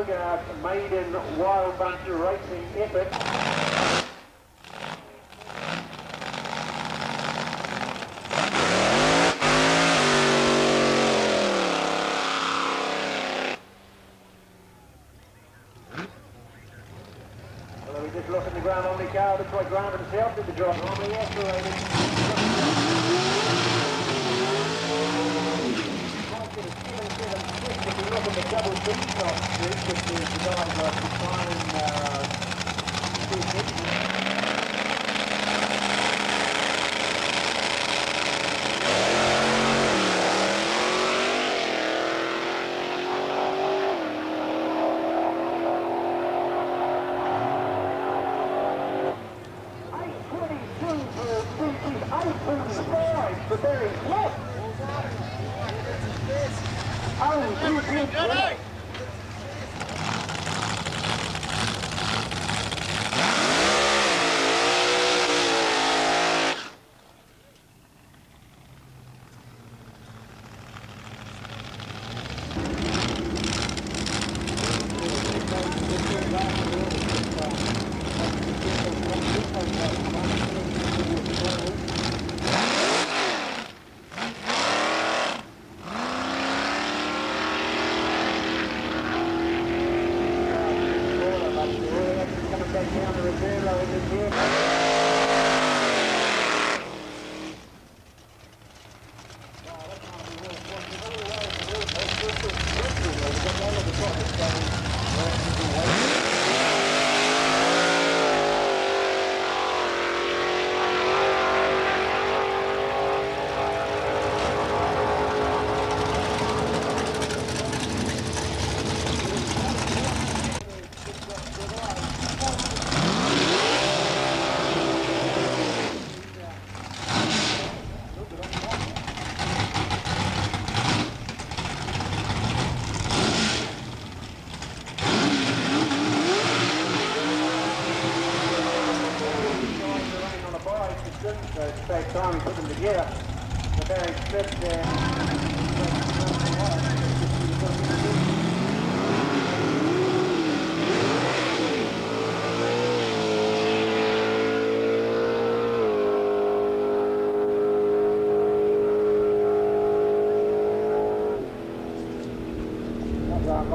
Bogart's maiden Wild Bunch racing effort. Well, we just look at the ground on the car, looks like Grant himself did the job. On the operated. You. look at the double top street, which is the guys are supplying uh,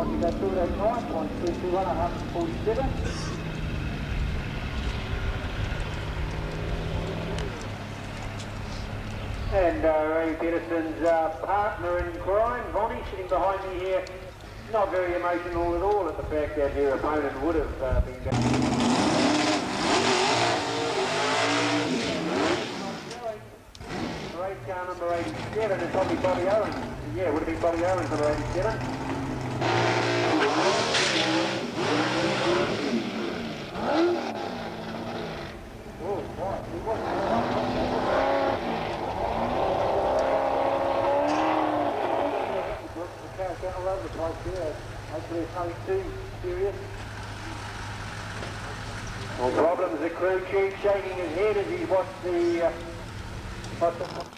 Two two one hundred and forty seven. And uh, Ray Peterson's uh, partner in crime, Bonnie, sitting behind me here, not very emotional at all at the fact that her opponent would have uh, been. Race car number 87 is probably Bobby Owens. Yeah, would have been Bobby Owens number 87. Hopefully it's nothing too serious. No problems. The crew chief shaking his head as he watched the... Uh,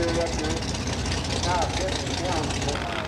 Thank you.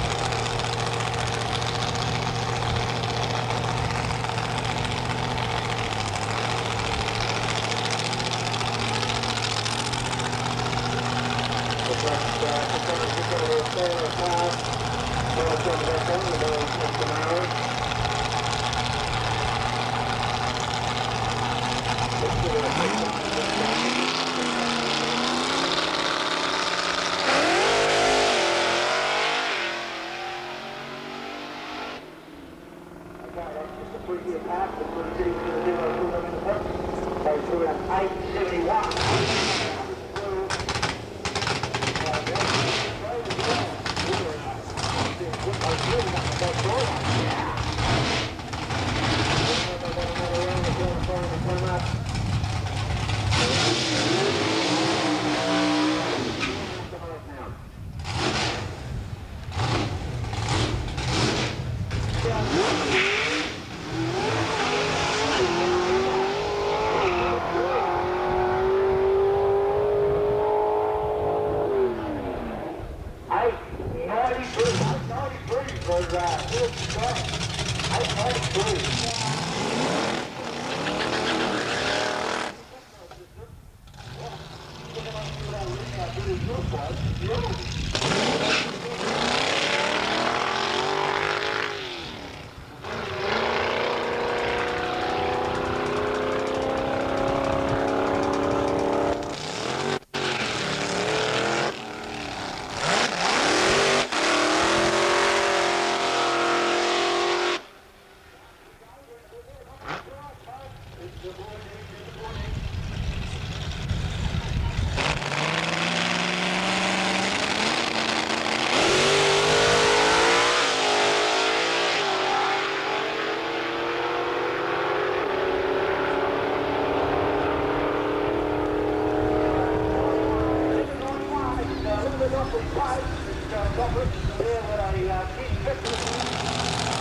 Number five, Mr. Robert, there with our uh,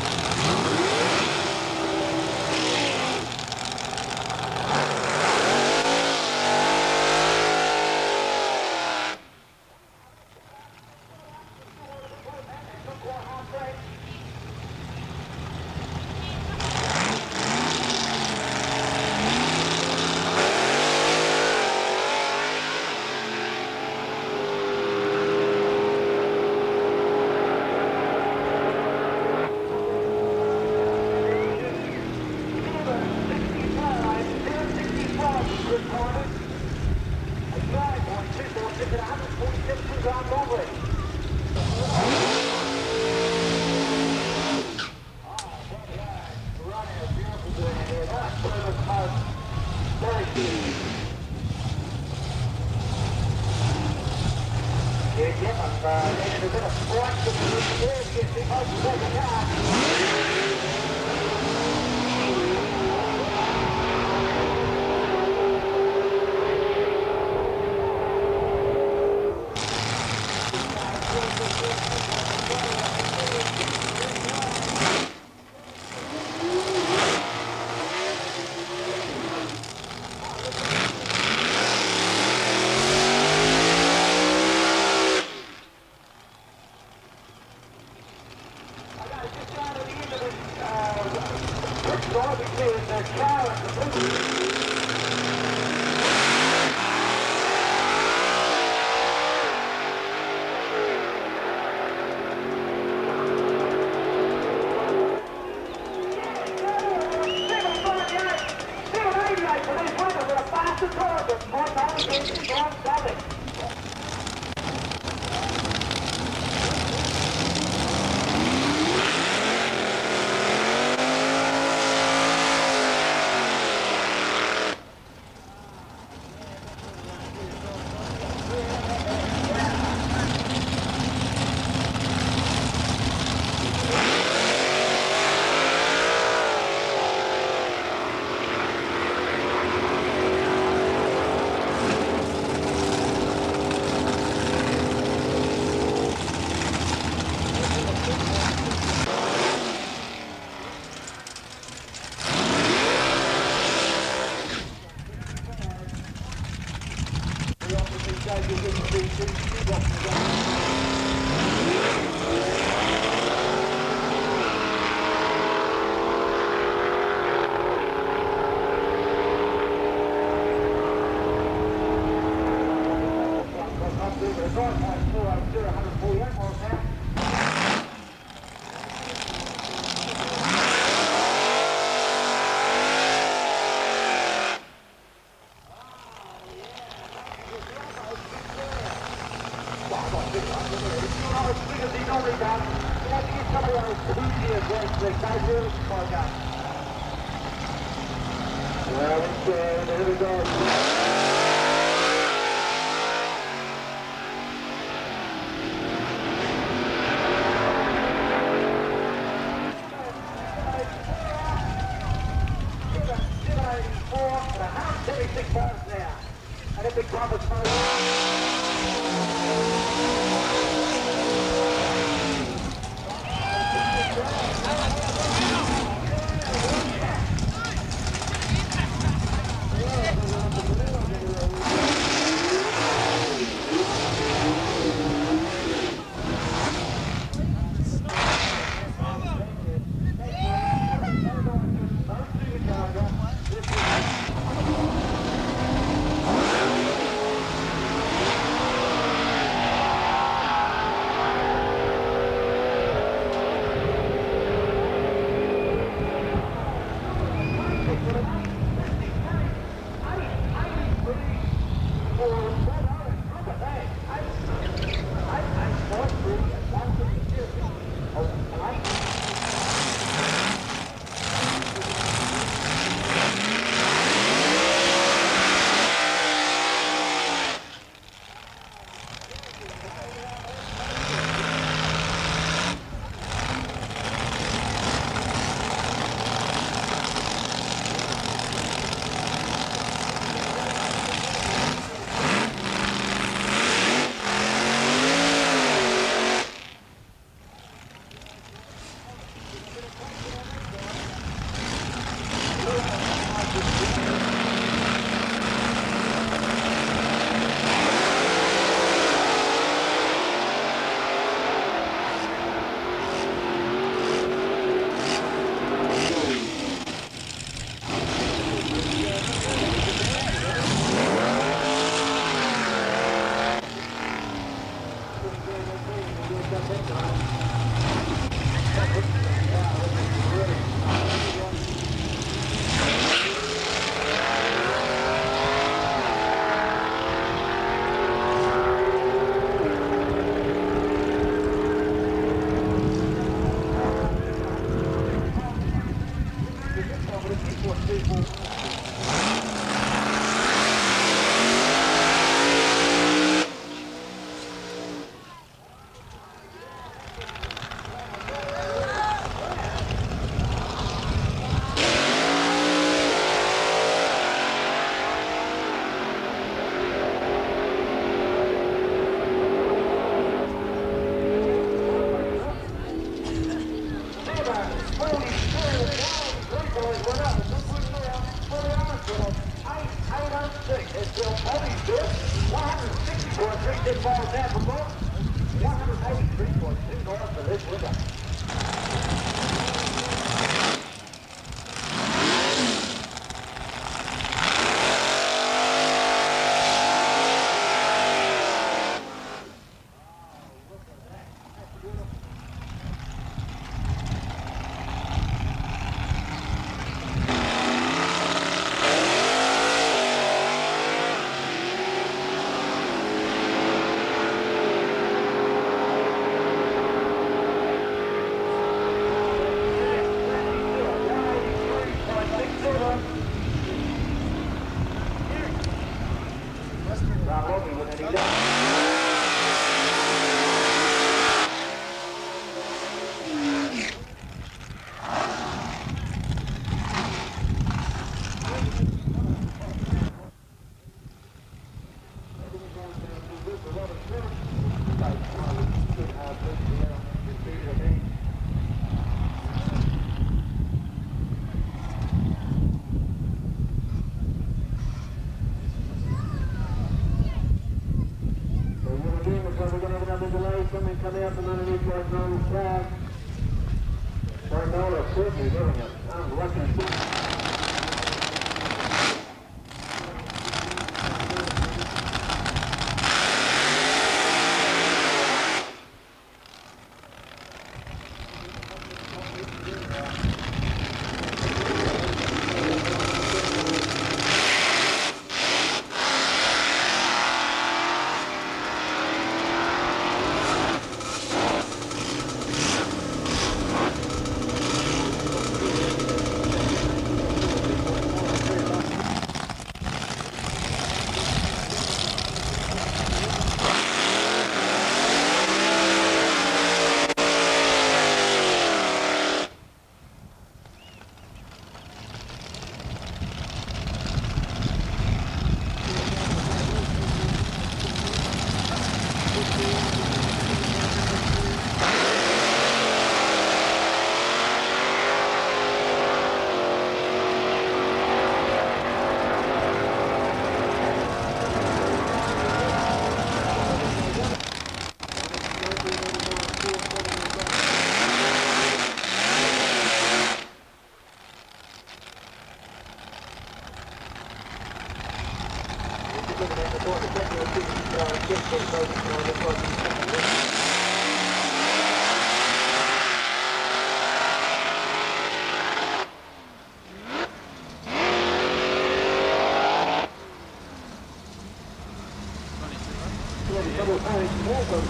Yes,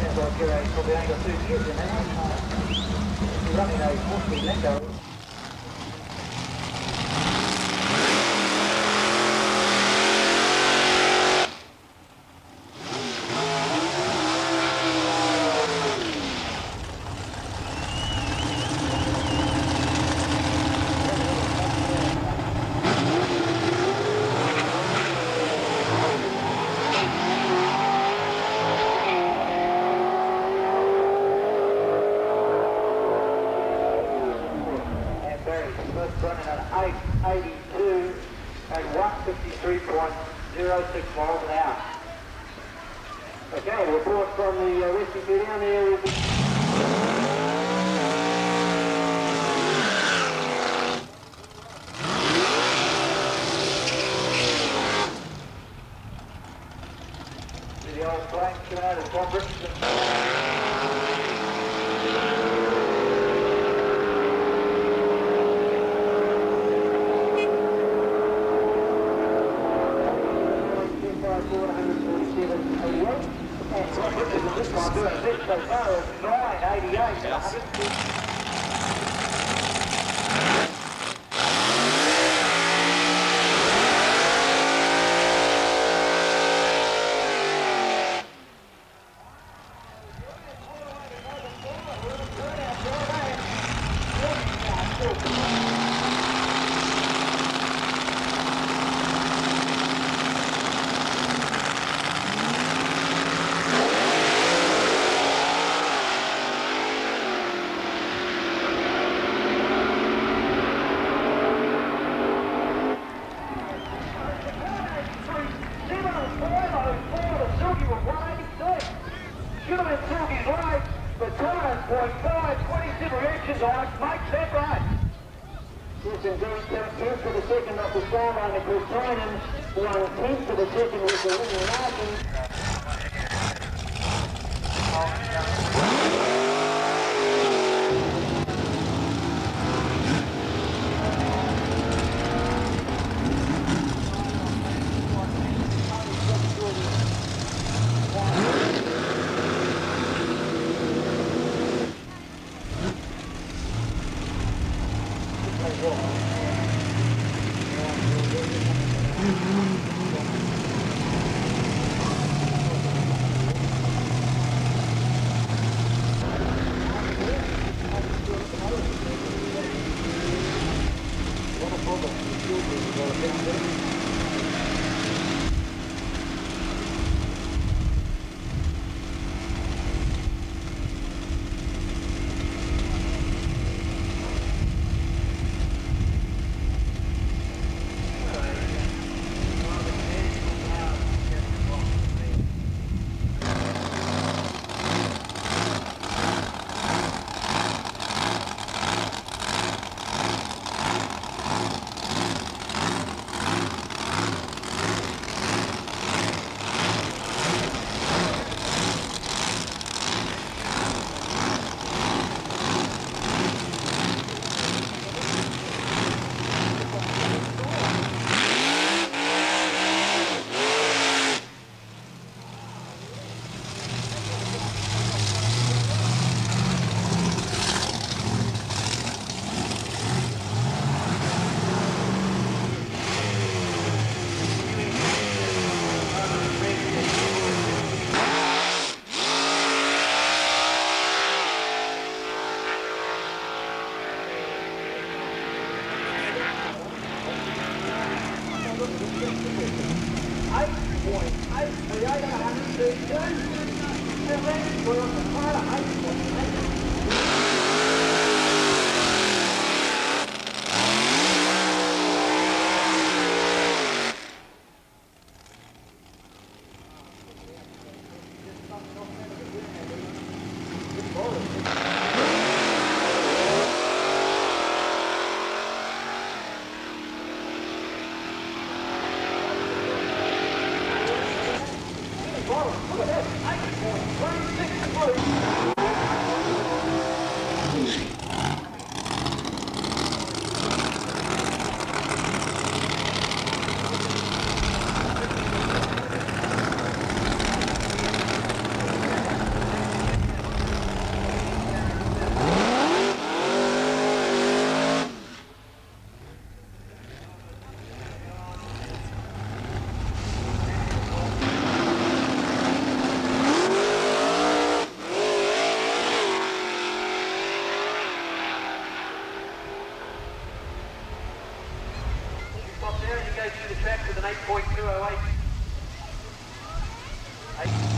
that's what I'm doing. Probably only got two kids in there. Running a 40 lender Stop there and you go through the track with an 8.208. Group,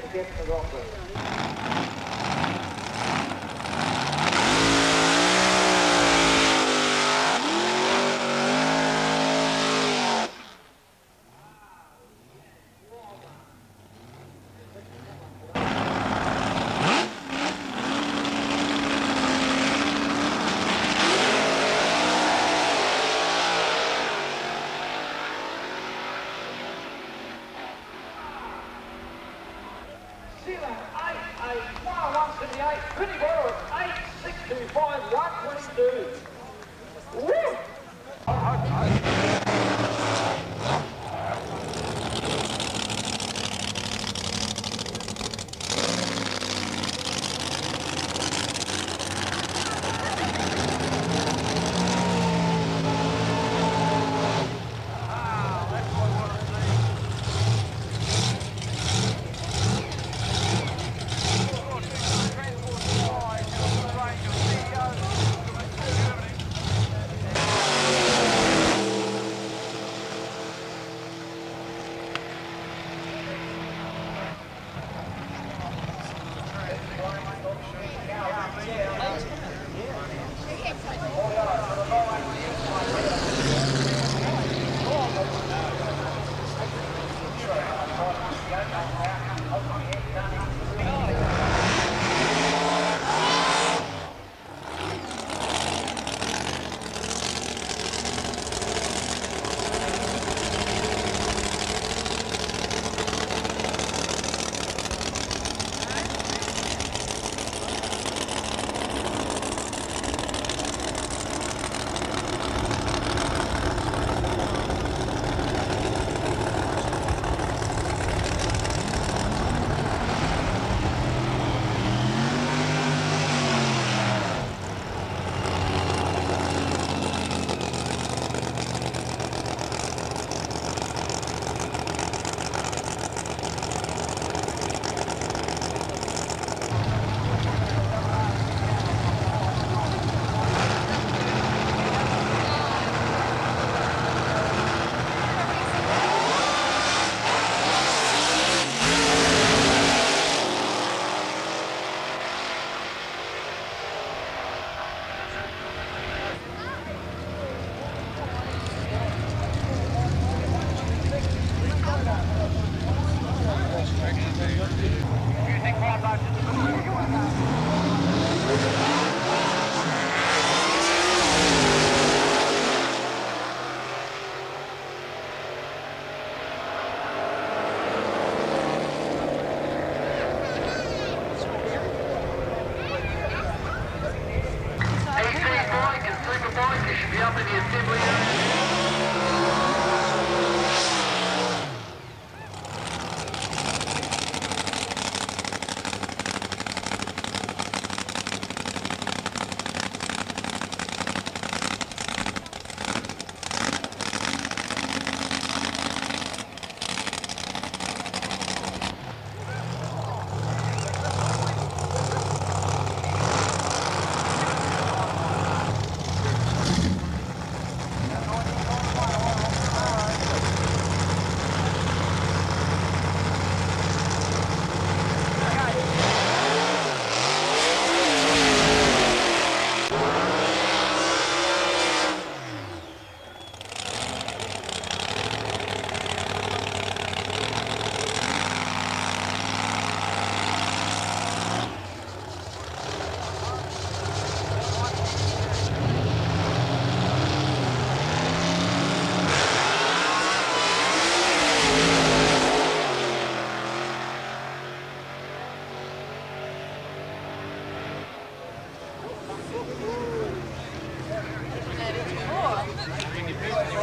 to get the Rockville.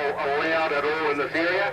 alcohol allowed at all in this area.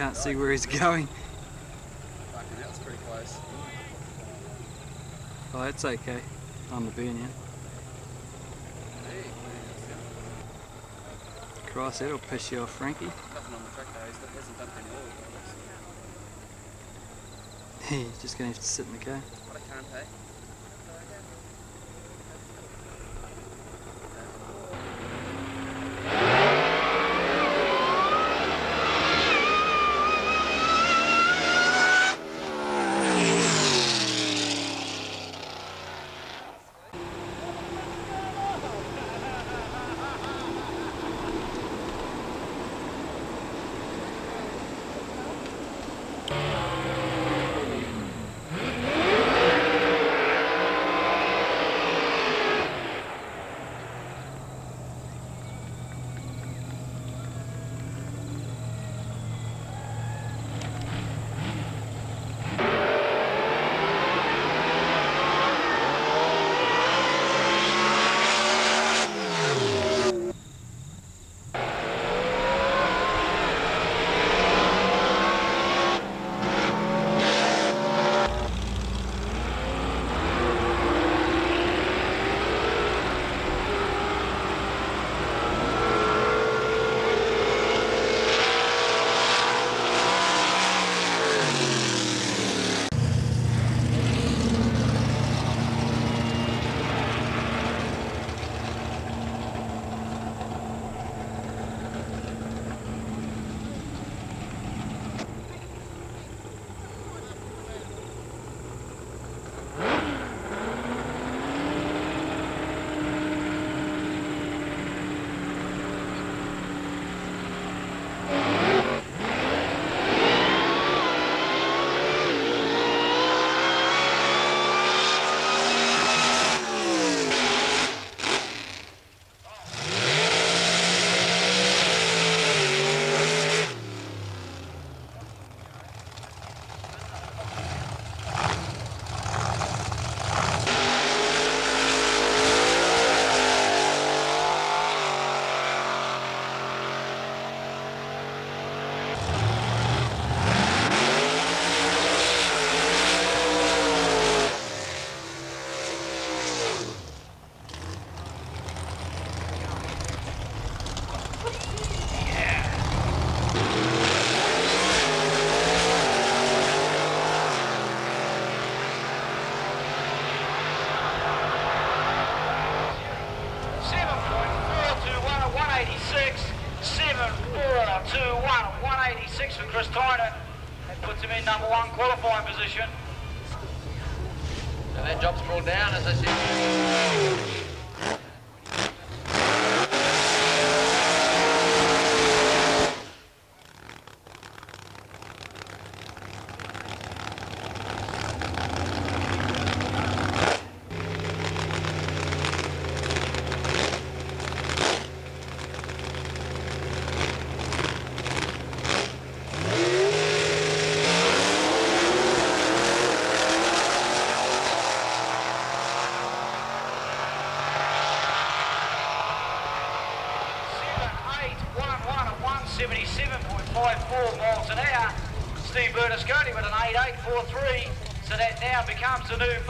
can't see where he's going. That's pretty close. Oh, it's okay. On the burn, yeah. Christ, that'll piss you off, Frankie. He's just going to have to sit in the car. comes the new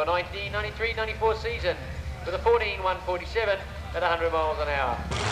for 1993-94 season with a 14.147 at 100 miles an hour.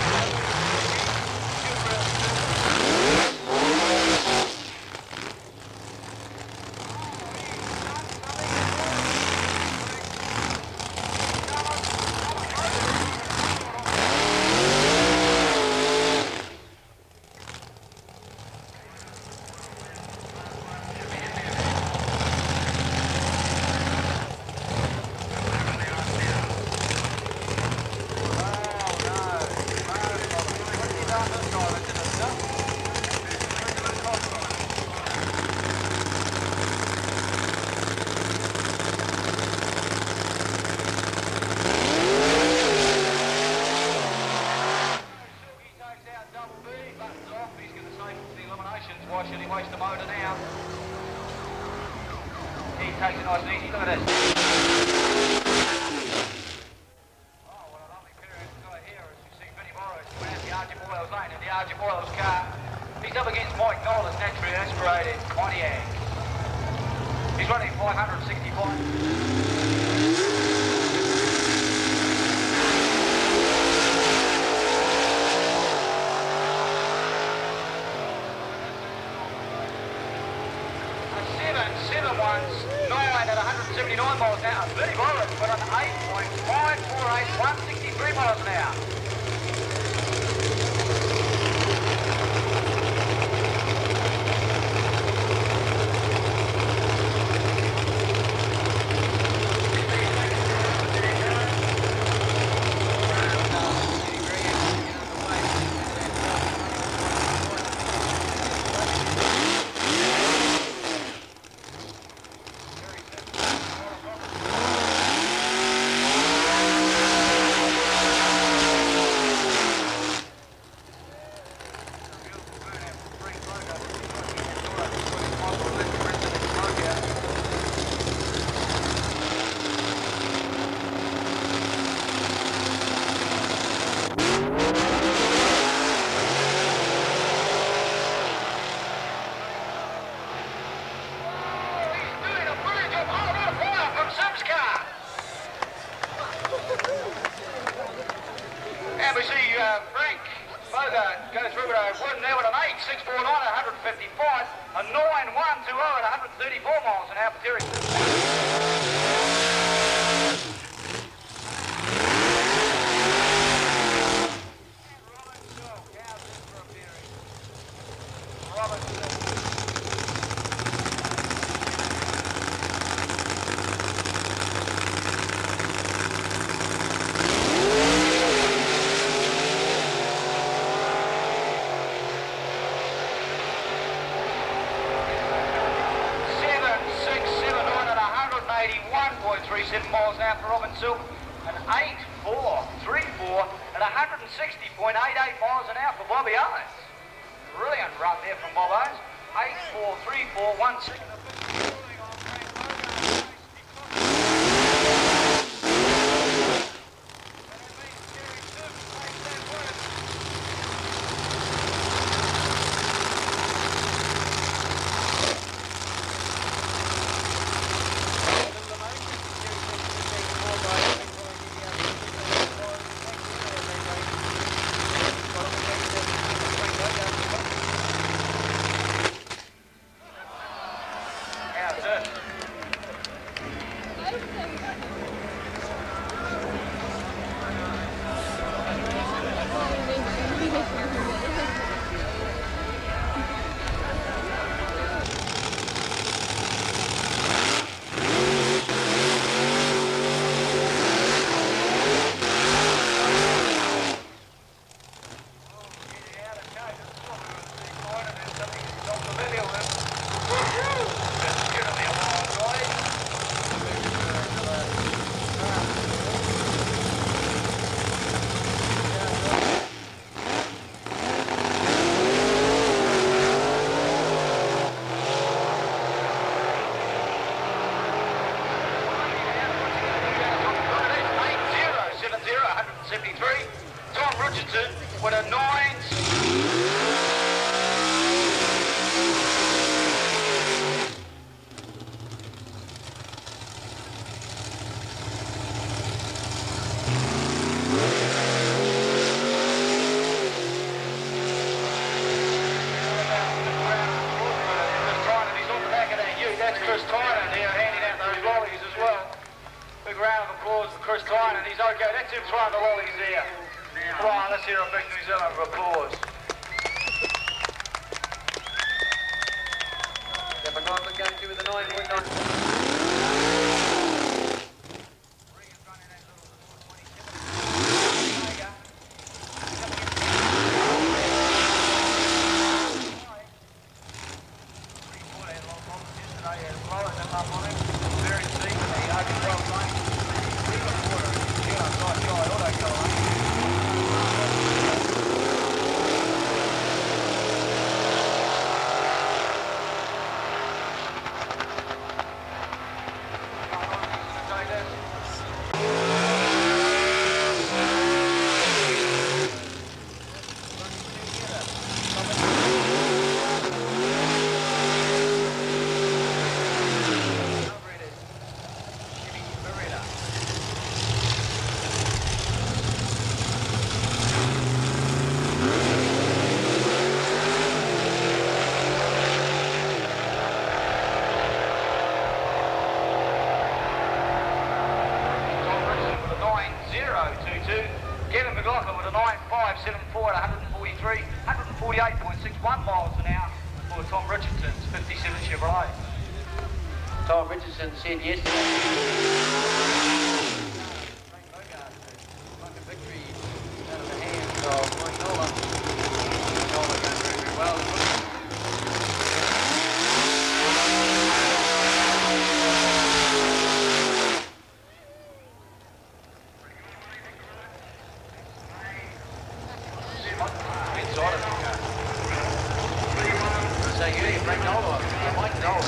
Greg Nola, Mike Nola.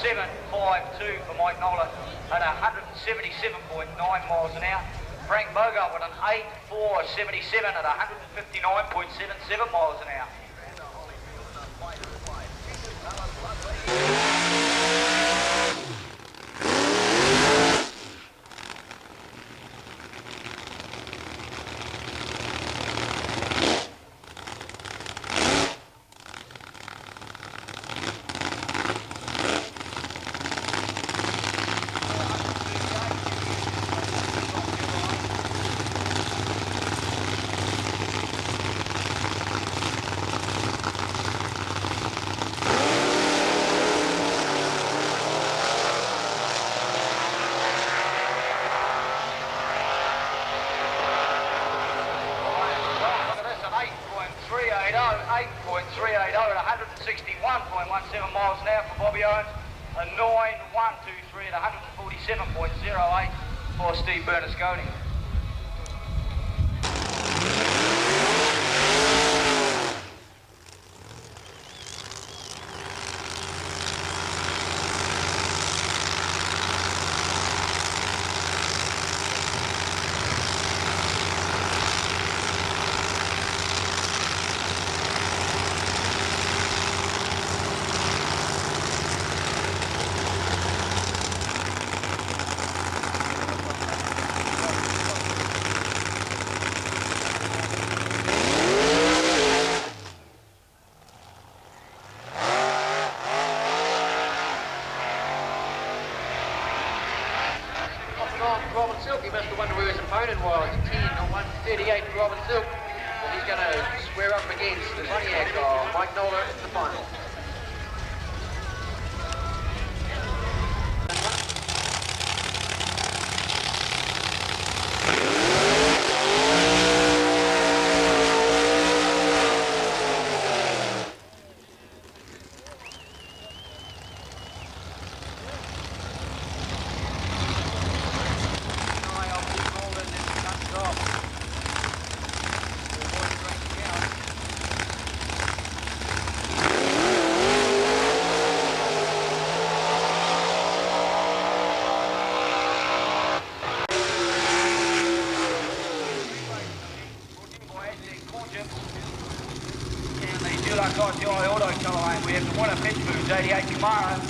Seven five two for Mike Nolan 177.9 miles an hour. Frank Bogart with an 8.477 at 100. 88